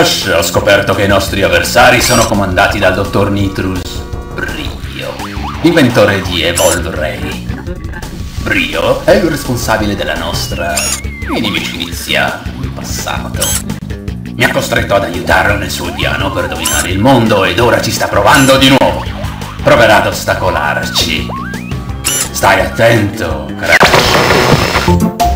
ho scoperto che i nostri avversari sono comandati dal dottor Nitrus Brio, inventore di Evolve Ray. Brio è il responsabile della nostra inimicizia in passato. Mi ha costretto ad aiutarlo nel suo piano per dominare il mondo ed ora ci sta provando di nuovo. Proverà ad ostacolarci. Stai attento, Crash.